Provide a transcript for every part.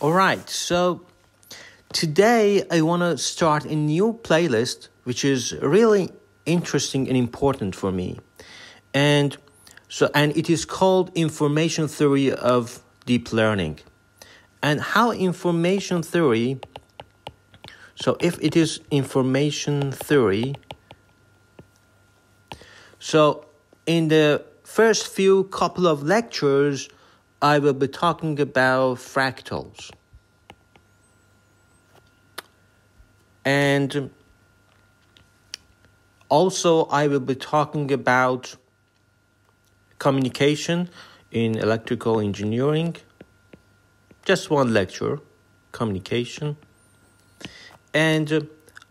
All right, so today I want to start a new playlist which is really interesting and important for me. And so and it is called Information Theory of Deep Learning. And how information theory so if it is information theory so in the first few couple of lectures I will be talking about fractals. And also, I will be talking about communication in electrical engineering. Just one lecture, communication. And uh,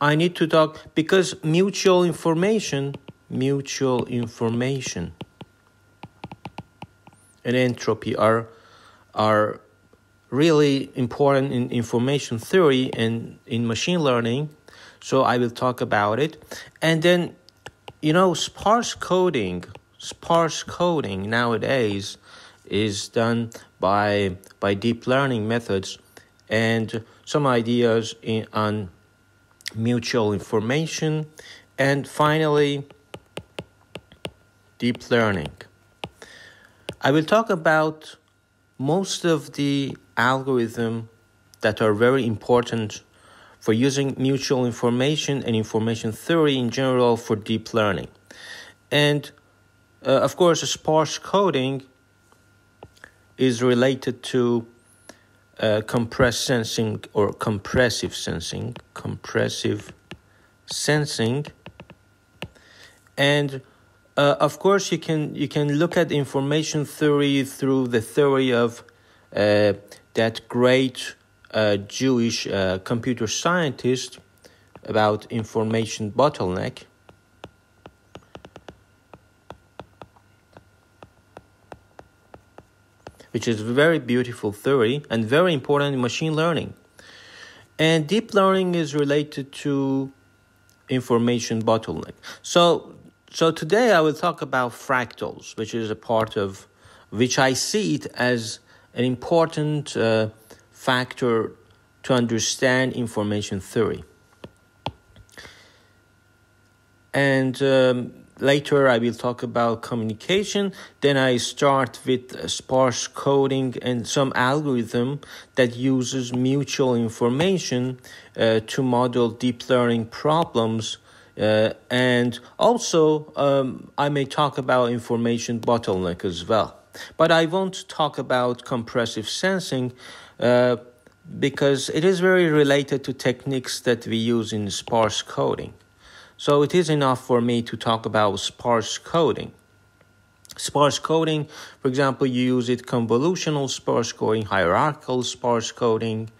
I need to talk because mutual information, mutual information and entropy are are really important in information theory and in machine learning. So i will talk about it. And then you know sparse coding sparse coding nowadays is done by by deep learning methods and some ideas in, on mutual information and finally deep learning I will talk about most of the algorithm that are very important for using mutual information and information theory in general for deep learning. And uh, of course, sparse coding is related to uh, compressed sensing or compressive sensing, compressive sensing, and uh, of course, you can you can look at information theory through the theory of uh, that great uh, Jewish uh, computer scientist about information bottleneck. Which is a very beautiful theory and very important in machine learning. And deep learning is related to information bottleneck. So so today I will talk about fractals, which is a part of which I see it as an important uh, factor to understand information theory. And um, later I will talk about communication. Then I start with sparse coding and some algorithm that uses mutual information uh, to model deep learning problems uh, and also, um, I may talk about information bottleneck as well. But I won't talk about compressive sensing uh, because it is very related to techniques that we use in sparse coding. So it is enough for me to talk about sparse coding. Sparse coding, for example, you use it convolutional sparse coding, hierarchical sparse coding,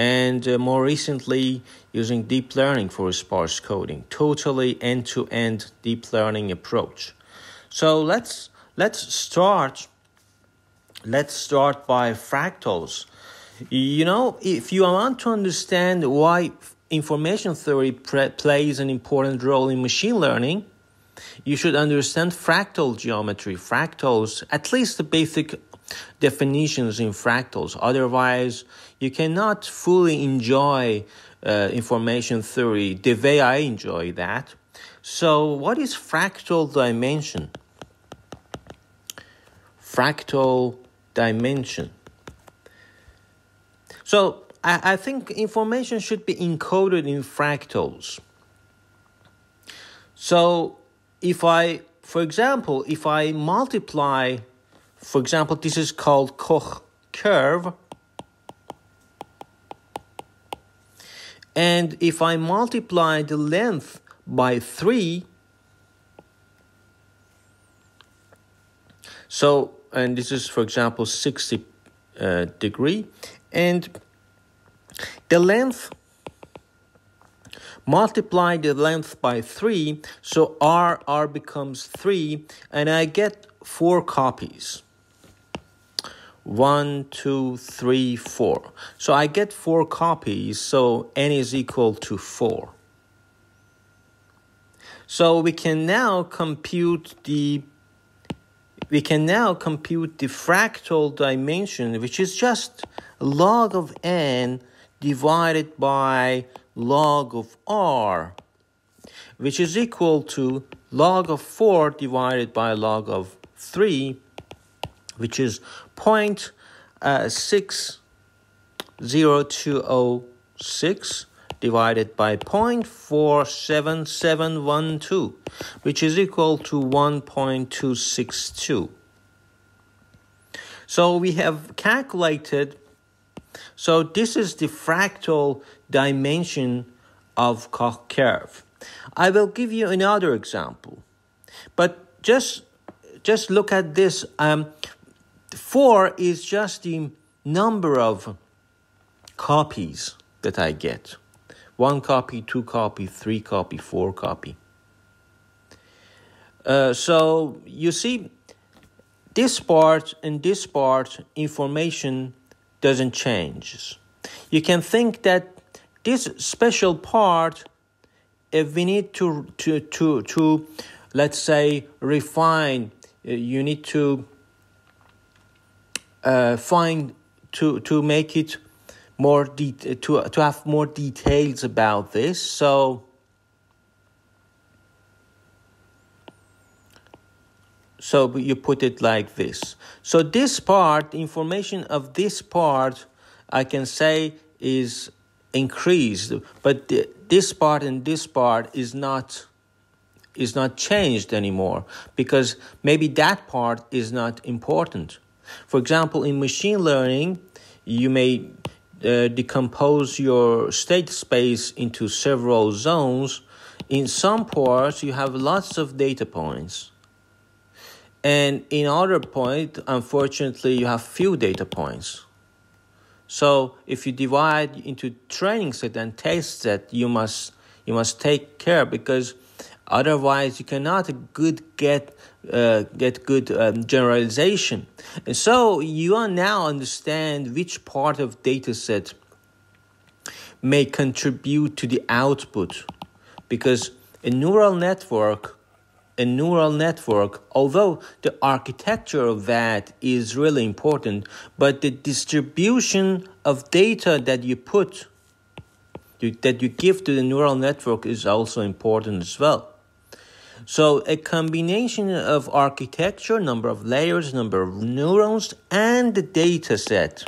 and uh, more recently using deep learning for sparse coding totally end-to-end deep learning approach. So let's let's start let's start by fractals. You know if you want to understand why information theory pre- plays an important role in machine learning you should understand fractal geometry fractals at least the basic definitions in fractals. Otherwise, you cannot fully enjoy uh, information theory the way I enjoy that. So, what is fractal dimension? Fractal dimension. So, I, I think information should be encoded in fractals. So, if I, for example, if I multiply for example, this is called Koch curve. And if I multiply the length by 3, so, and this is, for example, 60 uh, degree, and the length multiply the length by 3 so r r becomes 3 and i get 4 copies one, two, three, four. So I get four copies, so n is equal to four. So we can now compute the we can now compute the fractal dimension, which is just log of n divided by log of r, which is equal to log of 4 divided by log of 3, which is point uh, 60206 divided by 0.47712, which is equal to 1.262. So we have calculated, so this is the fractal dimension of Koch curve. I will give you another example, but just just look at this. Um, four is just the number of copies that I get one copy, two copy, three copy, four copy. Uh, so you see, this part and this part information doesn't change. You can think that this special part, if we need to to to to, let's say refine, uh, you need to uh, find to to make it more de- to to have more details about this. So so you put it like this. So this part, information of this part, I can say is increased, but this part and this part is not is not changed anymore because maybe that part is not important. For example, in machine learning, you may uh, decompose your state space into several zones, in some parts you have lots of data points. And in other point, unfortunately, you have few data points. So if you divide into training set and test set, you must you must take care because otherwise you cannot good get uh, get good um, generalization. And so you are now understand which part of dataset may contribute to the output because a neural network a neural network although the architecture of that is really important but the distribution of data that you put that you give to the neural network is also important as well so a combination of architecture, number of layers, number of neurons, and the data set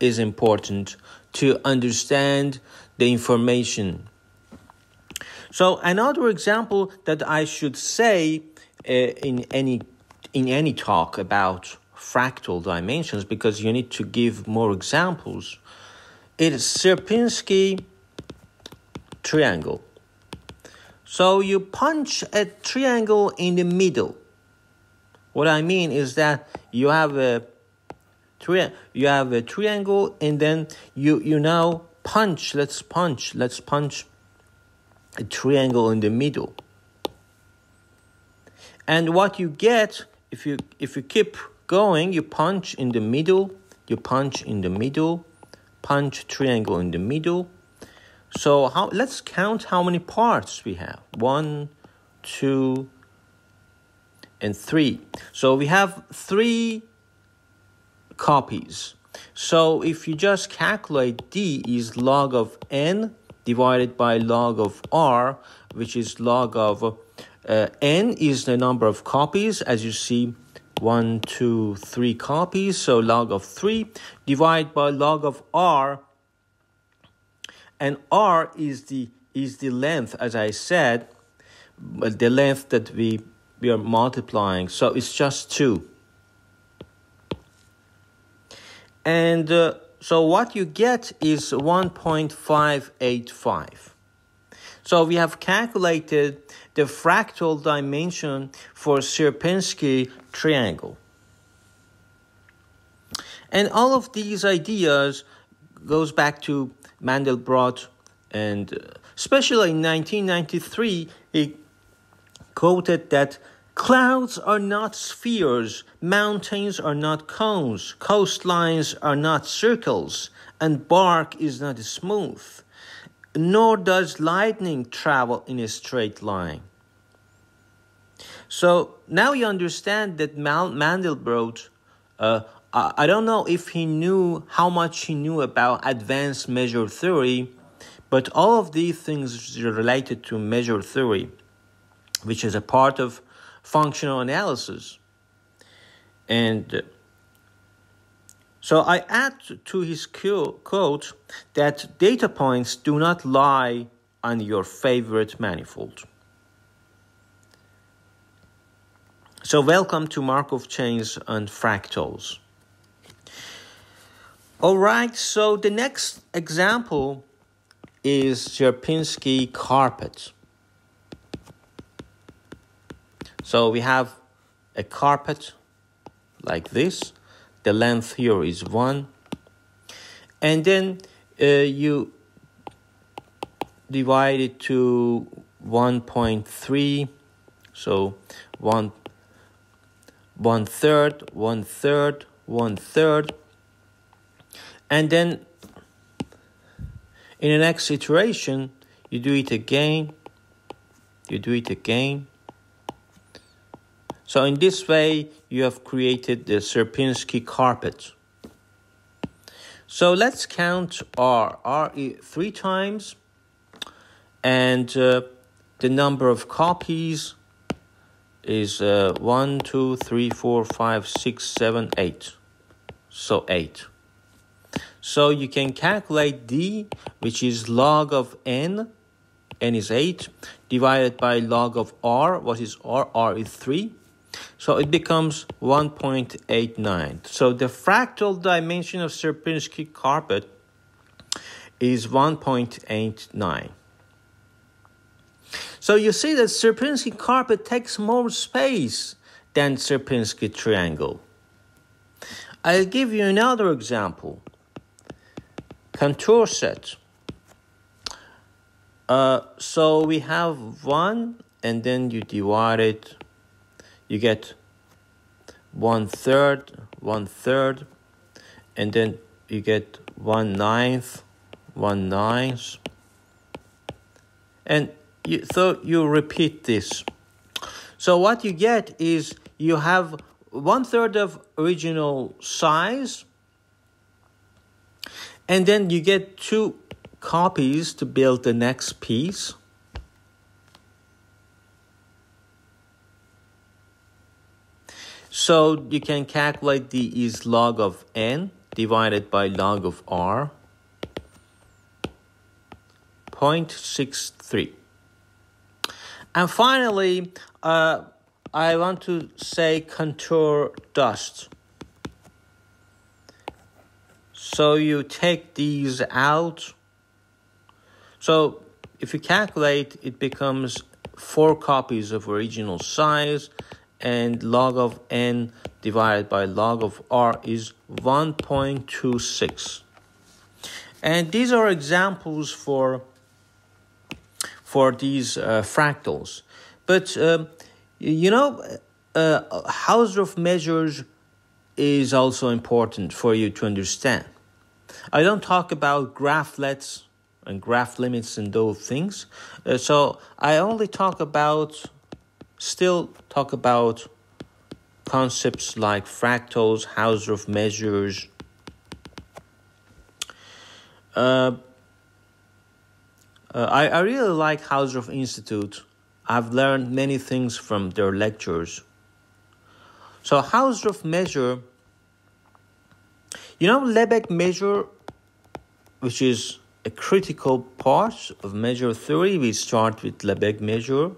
is important to understand the information. So another example that I should say uh, in any in any talk about fractal dimensions because you need to give more examples is Sierpinski triangle. So you punch a triangle in the middle. What I mean is that you have a tri- you have a triangle and then you you now punch, let's punch, let's punch a triangle in the middle. And what you get if you if you keep going, you punch in the middle, you punch in the middle, punch triangle in the middle, so how, let's count how many parts we have. One, two, and three. So we have three copies. So if you just calculate D is log of n divided by log of r, which is log of uh, n is the number of copies, as you see, one, two, three copies. So log of three divided by log of r, and r is the is the length as i said the length that we we are multiplying. So it's just 2 and uh, so what you get is 1.585 so we have calculated the fractal dimension for Sierpinski triangle. And all of these ideas goes back to Mandelbrot, and uh, especially in 1993, he quoted that clouds are not spheres, mountains are not cones, coastlines are not circles, and bark is not smooth, nor does lightning travel in a straight line. So now you understand that Mandelbrot, uh, I don't know if he knew how much he knew about advanced measure theory, but all of these things related to measure theory, which is a part of functional analysis. And uh, so I add to his quote that data points do not lie on your favorite manifold. So welcome to Markov chains and fractals. All right, so the next example is Sierpinski carpet. So we have a carpet like this. The length here is 1. And then uh, you divide it to 1.3. So 1 one third, one third, one third. And then in the next iteration, you do it again, you do it again. So in this way, you have created the Sierpinski carpet. So let's count R. R three times, and uh, the number of copies is uh, 1, 2, 3, 4, 5, 6, 7, 8. So 8. So you can calculate d, which is log of n, n is 8, divided by log of r, what is r? r is 3. So it becomes 1.89. So the fractal dimension of Sierpinski carpet is 1.89. So you see that Sierpinski carpet takes more space than Sierpinski triangle. I'll give you another example. Cantor set. Uh, so we have one and then you divide it, you get one third, one third, and then you get one ninth, one ninth, and you, so you repeat this. So what you get is you have one third of original size, and then you get two copies to build the next piece. So you can calculate the is log of n divided by log of r. 0.63. And finally, uh, I want to say Cantor dust. So you take these out. So if you calculate, it becomes four copies of original size and log of n divided by log of r is 1.26. And these are examples for for these uh, fractals. But uh, you know, uh, Hausdorff measures is also important for you to understand. I don't talk about graphlets and graph limits and those things. Uh, so I only talk about, still talk about concepts like fractals, Hausdorff measures. Uh, uh, I, I really like Hausdorff Institute. I've learned many things from their lectures. So Hausdorff measure, you know Lebesgue measure, which is a critical part of measure theory. We start with Lebesgue measure.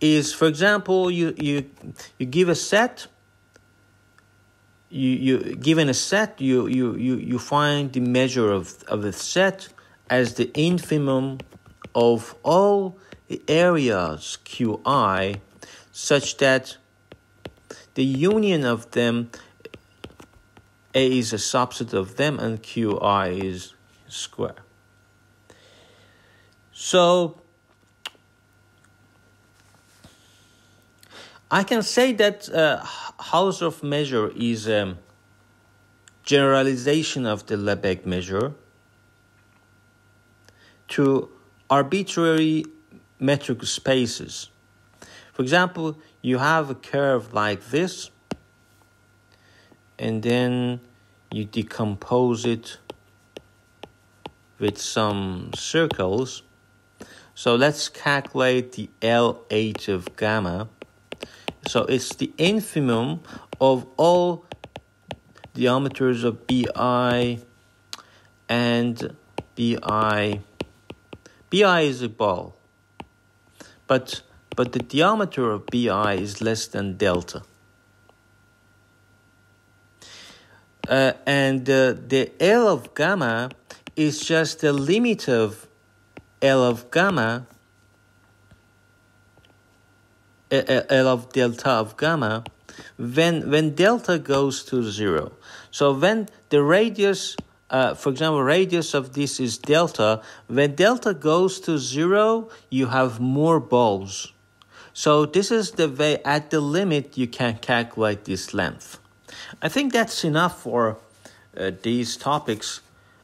Is for example, you you you give a set. You you given a set, you you you you find the measure of of the set as the infimum of all the areas qi such that the union of them a is a subset of them and qi is square so I can say that uh, Hausdorff measure is a generalization of the Lebesgue measure to arbitrary metric spaces. For example, you have a curve like this, and then you decompose it with some circles. So let's calculate the LH of gamma. So it's the infimum of all diameters of BI and BI. BI is a ball, but, but the diameter of BI is less than delta. Uh, and uh, the L of gamma is just the limit of L of gamma, L of delta of gamma, when, when delta goes to zero. So when the radius, uh, for example, radius of this is delta, when delta goes to zero, you have more balls. So this is the way at the limit you can calculate this length. I think that's enough for uh, these topics.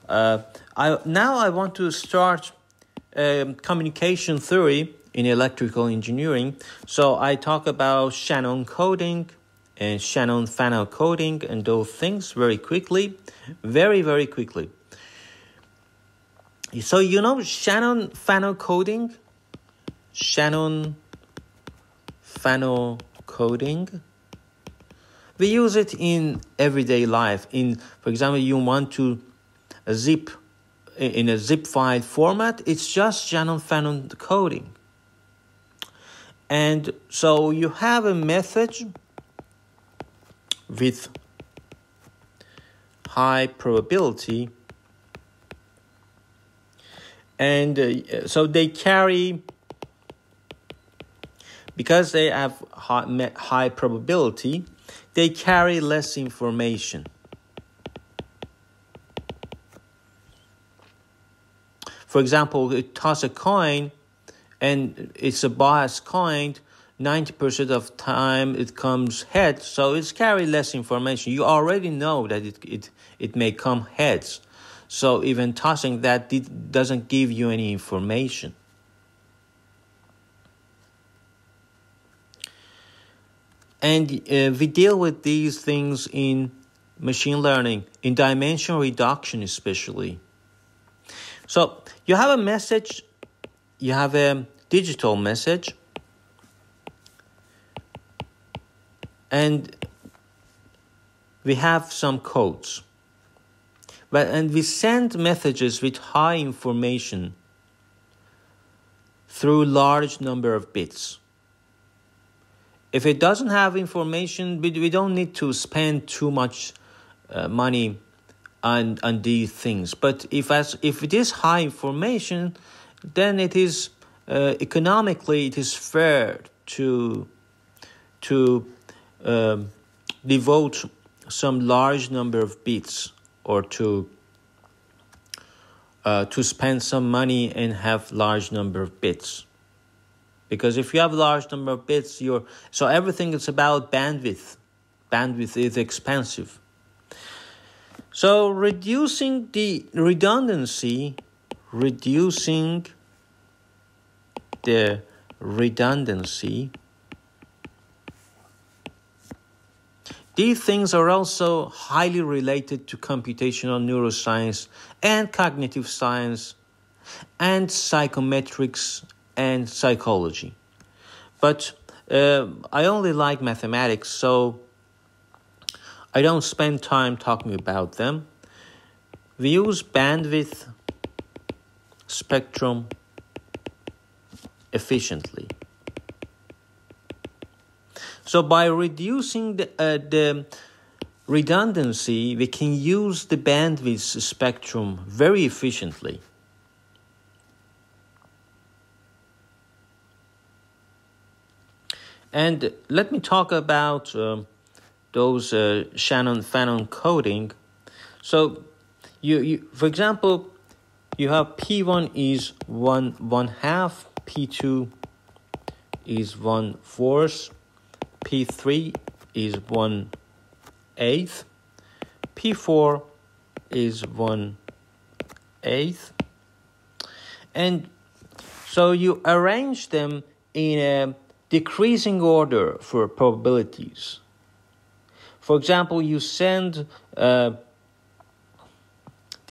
Uh, I, now I want to start um, communication theory in electrical engineering. So I talk about Shannon coding and Shannon Fano coding and those things very quickly, very, very quickly. So you know Shannon Fano coding? Shannon Fano coding? We use it in everyday life. In, for example, you want to zip in a zip file format. It's just Shannon Fano coding. And so you have a message with high probability and uh, so they carry because they have high, high probability they carry less information. For example, you toss a coin and it's a biased coin, 90% of time it comes heads, so it's carry less information. You already know that it, it, it may come heads. So even tossing that doesn't give you any information. And uh, we deal with these things in machine learning, in dimension reduction, especially. So you have a message, you have a digital message, and we have some codes. But, and we send messages with high information through large number of bits if it doesn't have information, we, we don't need to spend too much uh, money on on these things. But if as if it is high information, then it is uh, economically it is fair to to um, devote some large number of bits or to uh, to spend some money and have large number of bits because if you have a large number of bits you're so everything is about bandwidth. Bandwidth is expensive. So reducing the redundancy reducing the redundancy these things are also highly related to computational neuroscience and cognitive science and psychometrics and psychology. But uh, I only like mathematics, so I don't spend time talking about them. We use bandwidth spectrum efficiently. So by reducing the, uh, the redundancy, we can use the bandwidth spectrum very efficiently. And let me talk about uh, those uh, Shannon Fano coding. So, you, you for example, you have P1 is one one half, P2 is one fourth, P3 is one eighth, P4 is one eighth, and so you arrange them in a decreasing order for probabilities. For example, you send uh,